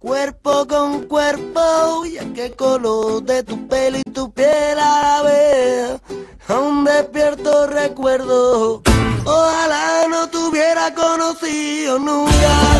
cuerpo con cuerpo, y aquel color de tu pelo y tu piel a la vez, aún despierto recuerdo, ojalá no te hubiera conocido nunca